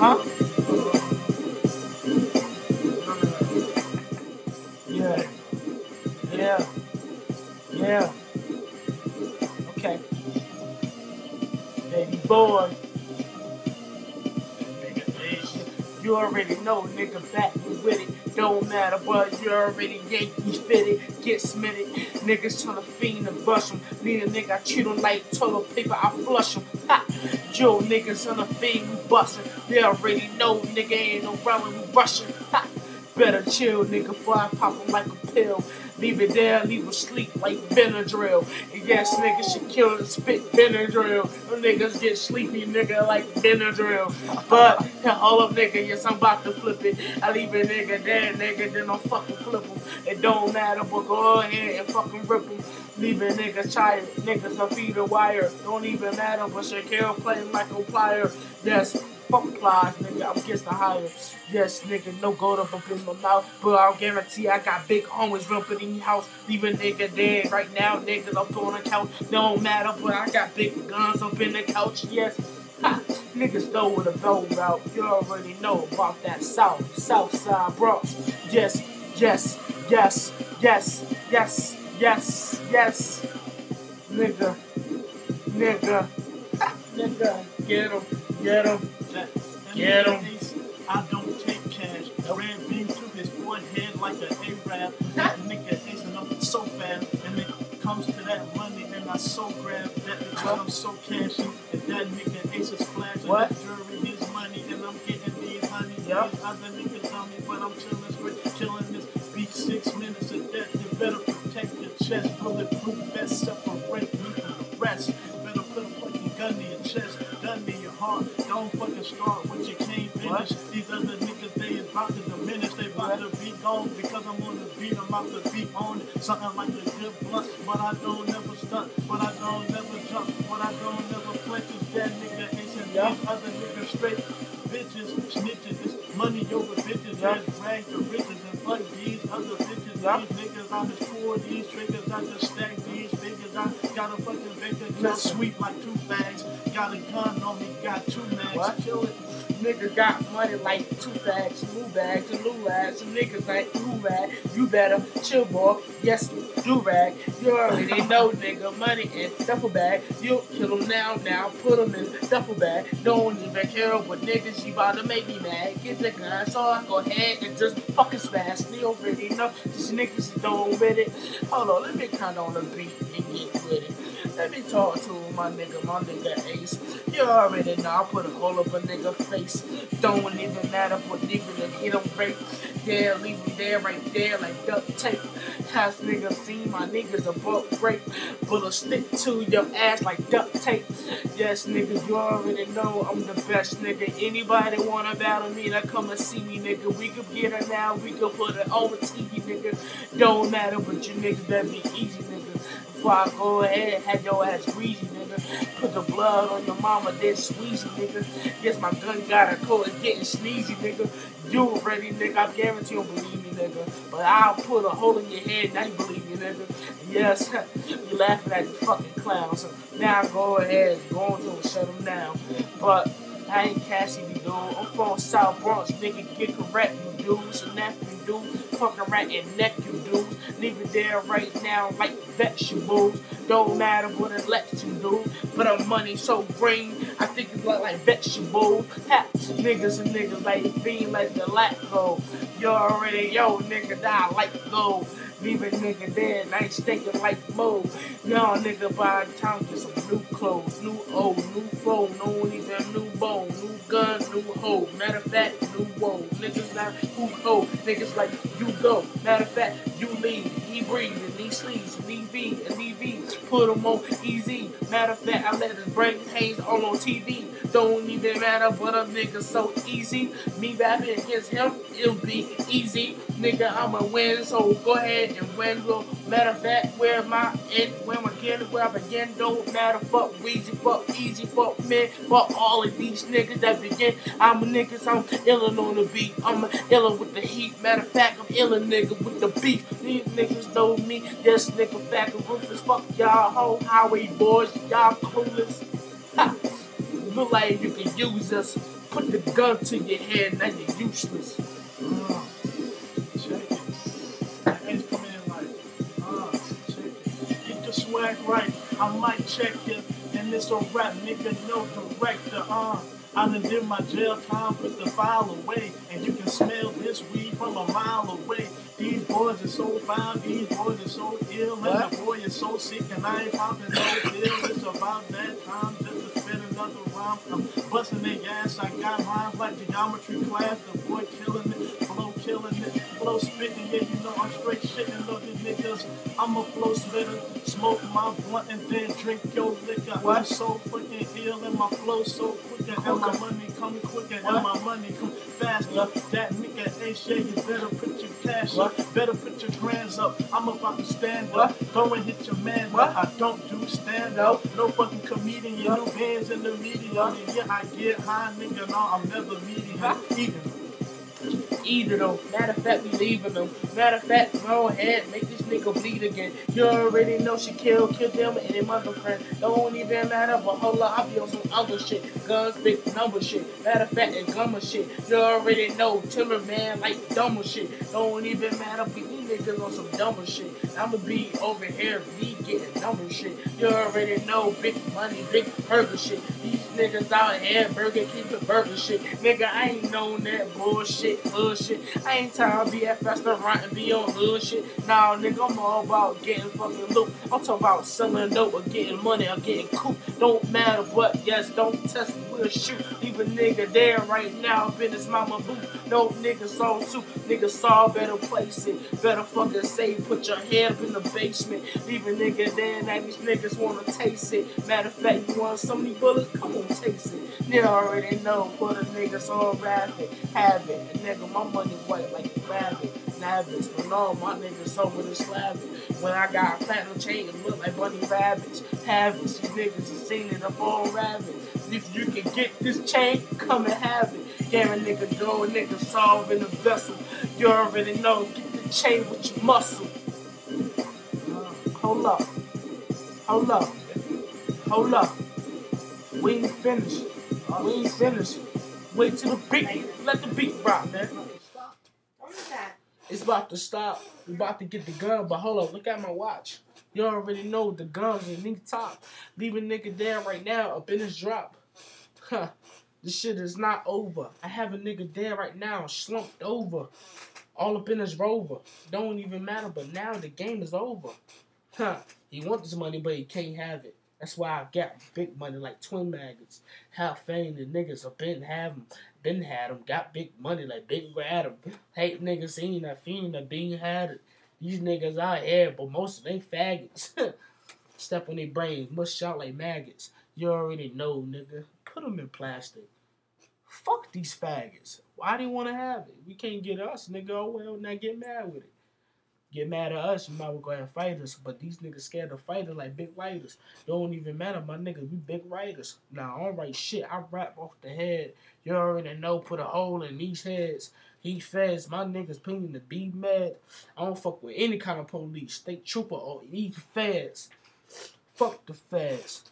Huh? Yeah. Yeah. Yeah. Okay. Baby boy. You already know, nigga, back with it. Don't matter, but you already Yankees fitted. Get smitted. Niggas tryna fiend to bust 'em. Need a nigga, I treat 'em like toilet paper, I flush flush 'em. Ha! Joe niggas on the fiend, we bustin'. They already know, nigga, ain't no run we rushin'. Ha! Better chill, nigga, before I pop 'em like a pill. Leave it there, leave 'em sleep like Benadryl. And yes, niggas should kill and spit Benadryl. Them niggas get sleepy, nigga, like Benadryl. But, hold up, nigga, yes, I'm about to flip it. I leave a nigga there, nigga, then I'm fucking flip 'em. It don't matter, but go ahead and fucking rip 'em. Leave a nigga tired, niggas no feed a wire. Don't even matter, but Shaquille play like a. Yes, fuck plies, nigga, I'm the higher. Yes, nigga, no gold up in my mouth, but I'll guarantee I got big homies rumping in your house. Leave a nigga dead right now, niggas up on a couch. Don't matter, but I got big guns up in the couch, yes. Ha, niggas know where the go route. You already know about that South, South Side Bronx. Yes, yes, yes, yes, yes, yes, yes. Nigga, nigga, nigga, get him, get him. Get 'em. I don't take cash. Red beam to his forehead like an Arab. That nigga acing up so fast. And it comes to that money and I so grab that because I'm so cashy. And that nigga heart. Don't fucking start what you can't finish. What? These other niggas, they is about to diminish. They about to be gone because I'm on the beat. I'm about to be on it. Something like a good blunt. But I don't never stunt. But I don't never jump. But I don't never flinch. It's that nigga ancient. Yeah. These other niggas straight. Bitches, snitches, it's money over bitches. Yeah. Rags to riches and fuck these other bitches. Yeah. These niggas, I just pour these triggers. I just stack these figures. I got a fucking. Just Listen. sweep like two bags. Got a gun on me. Got two mags. What? Kill it. Nigga got money like two bags, new bags, and new. Some niggas ain't new rag. You better chill, boy. Yes, do rag. You already know, nigga. Money in duffel bag. You kill them now, now. Put them in duffel bag. Don't even care what niggas you about to make me mad. Get the gun, so I go ahead and just fucking smash. You already know these niggas is done with it. Hold on, let me count on the beat and get with it. Let me talk to my nigga, my nigga Ace. You already know I put a hole up a nigga face. Don't even matter what nigga to get him break. Yeah, leave me there, right there, like duct tape. Has niggas seen my niggas a buck break? Bullet stick to your ass like duct tape. Yes, nigga, you already know I'm the best nigga. Anybody wanna battle me, now come and see me, nigga. We could get it now, we could put her on the TV, nigga. Don't matter, but you niggas better be easy, nigga. Before I go ahead, have your ass greasy, nigga. Put the blood on your mama, then squeezy, nigga. Yes, my gun got a cold, it's getting sneezy, nigga. You ready, nigga? I guarantee you don't believe me, nigga. But I'll put a hole in your head, now you believe me, nigga. Yes, you laughing at the fucking clown. So now go ahead, go on to him, shut him down. But I ain't Cassidy, dude. I'm from South Bronx, nigga. Get correct, you dudes. So now you do fucking right and neck, you dudes. Leave it there right now like vegetables. Don't matter what it lets you do. But I'm money so green, I think it's like, like vegetables. Ha, niggas and niggas like being like the lacto. You already, yo, nigga, die like gold. Leave a nigga dead, ain't stinking like mold. Y'all nigga buy time get some new clothes, new old, new phone, no one even new bone, new gun, new hoe. Matter of fact, new woe. Niggas not who ho. Niggas like you go. Matter of fact, you leave. He breathe and he and he be and he be. Put him on easy. Matter of fact, I let his brain hangs on on TV. Don't even matter, but a nigga so easy. Me rapping against him, it'll be easy. Nigga, I'ma win, so go ahead and win. We'll Matter fact, where my end, where my begin, where I begin, don't matter. Fuck Weezy, fuck Easy, fuck me, fuck all of these niggas that begin. I'm a niggas, I'm illin' on the beat. I'm a illin' with the heat. Matter fact, I'm illin' nigga with the beef. These niggas know me. Yes, nigga, back and ruthless. Fuck y'all, whole highway boys. Y'all clueless. Look like you can use us. Put the gun to your head, now you're useless. Uh, Swag right. I might check you. And this a rap nigga, no director. Uh, I done did my jail time, put the file away. And you can smell this weed from a mile away. These boys are so foul, these boys are so ill. And the boy is so sick, and I ain't popping no pill. It's about that time just to spit another rhyme. I'm busting their ass, I got mine like geometry class. The boy killing it, killing it, flow spitting. Yeah, you know I'm straight shitting these niggas. I'm a flow spitter, smoke my blunt and then drink your liquor. I'm What? so fucking ill and my flow so quicker, and my money come quicker, What? and my money come faster. What? That nigga ain't shit, you better put your cash What? up, better put your grands up. I'm about to stand What? up, go and hit your man What? up. I don't do stand No. up, no fucking comedian. You What? know bands in the media. Yeah, I get high, nigga. No, I'm never meeting even. Either though. Matter of fact, we leaving them. Matter of fact, go ahead, make this nigga bleed again. You already know she killed, killed them and their mother friend. Don't even matter, but hold up, I be on some other shit. Guns, big number shit. Matter of fact, and gummer shit. You already know, Timber man like dumber shit. Don't even matter, these niggas on some dumber shit. I'ma be over here, be getting number shit. You already know, big money, big burger shit. These niggas out here, Burger King for burger shit. Nigga, I ain't known that bullshit, hood shit. I ain't trying to be at restaurant and be on hood shit. Nah, nigga, I'm all about getting fucking loot. I'm talking about selling dope or getting money or getting cool. Don't matter what, yes, don't test me, shoot. Leave a nigga there right now up in his mama boot. No nigga saw too. Nigga saw better place it. Better fucking say, put your head up in the basement. Leave a nigga there, now these niggas wanna taste it. Matter of fact, you want so many bullets? Come on, taste it. Nigga already know, put a nigga so rapid. Have it. Nigga, my money white like a rabbit. Navis, but no, my niggas with a slab. When I got a platinum chain, it look like bunny rabbits. Have it. These niggas are seen in the phone rabbit. If you can get this chain, come and have it. Damn a nigga go, a nigga solve in the vessel. You already know, get the chain with your muscle. Hold up. Hold up. Hold up. We ain't finished. We ain't finished. Wait till the beat. Let the beat rock, man. It's about to stop. We about to get the gun, but hold up, look at my watch. You already know the gun's in nigga top. Leave a nigga there right now up in his drop. Huh. This shit is not over. I have a nigga there right now, slumped over. All up in his rover. Don't even matter, but now the game is over. Huh. He want this money, but he can't have it. That's why I got big money like twin maggots. Have fame, the niggas have been having, been had them. got big money like big grab 'em. Hate niggas seen that fiend that being had it. These niggas out here, but most of them faggots. Step on their brains, mush out like maggots. You already know, nigga. Put them in plastic. Fuck these faggots. Why they want to have it? We can't get us, nigga. Oh well, now get mad with it. Get mad at us, you might well go ahead and fight us. But these niggas scared to fight us like big writers. Don't even matter, my niggas. We big writers. Now, I don't write shit. I rap off the head. You already know, put a hole in these heads. He feds, my niggas paying to be mad. I don't fuck with any kind of police, state trooper, or these feds. Fuck the feds.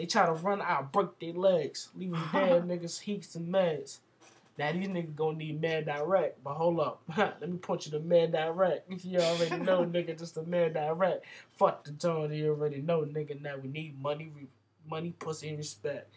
They try to run out, break their legs, leaving dead niggas heaps and meds. Now these niggas gonna need Mad Direct, but hold up. Let me point you to Mad Direct. You already know, nigga, just a Mad Direct. Fuck the tone, you already know, nigga. Now we need money, re- money, pussy, and respect.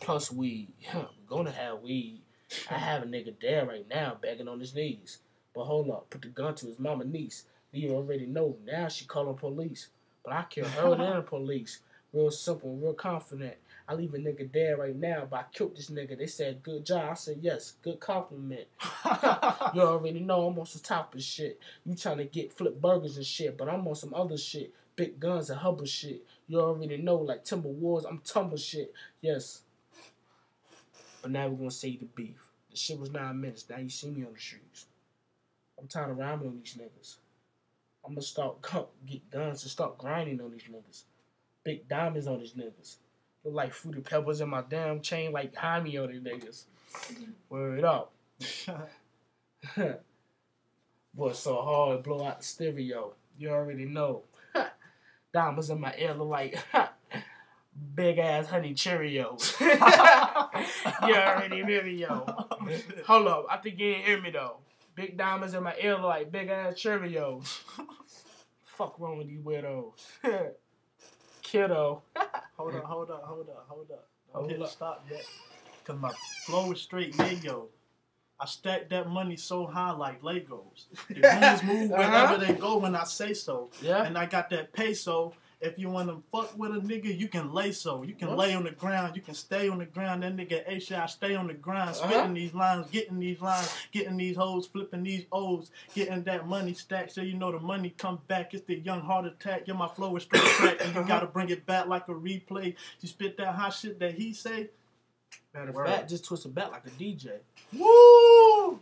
Plus weed. We're gonna have weed. I have a nigga there right now begging on his knees. But hold up, put the gun to his mama niece. You already know. Now she calling police. But I kill her than the police. Real simple, real confident. I leave a nigga dead right now, but I killed this nigga. They said, good job. I said, yes, good compliment. You already know I'm on some top of shit. You trying to get flip burgers and shit, but I'm on some other shit. Big guns and hubble shit. You already know, like Timber Wars, I'm tumble shit. Yes. But now we're gonna say the beef. The shit was nine minutes. Now you see me on the streets. I'm tired of rhyming on these niggas. I'm gonna start get guns and start grinding on these niggas. Big diamonds on these niggas. Look like fruity pebbles in my damn chain, like Jaime on these niggas. Word up. Boy, so hard, blow out the stereo. You already know. Diamonds in my ear look like big ass honey Cheerios. you already hear me, yo. Oh, Hold up, I think you didn't hear me though. Big diamonds in my ear look like big ass Cheerios. Fuck wrong with these weirdos. Kiddo. Hold up, hold up, hold up, hold up. Don't Hold hit up. stop yet. Cause my flow is straight nigga. I stack that money so high like Legos. The goons move wherever Uh-huh. they go when I say so. Yeah. And I got that peso. If you want to fuck with a nigga, you can lay so. You can What? lay on the ground. You can stay on the ground. That nigga A shot stay on the grind, spitting Uh-huh. these lines, getting these lines, getting these hoes, flipping these O's, getting that money stacked. So you know the money come back. It's the young heart attack. Yeah, my flow is straight track, and you Uh-huh. gotta bring it back like a replay. You spit that hot shit that he say. Matter of fact, just twist it back like a DJ. Woo!